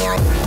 Yeah.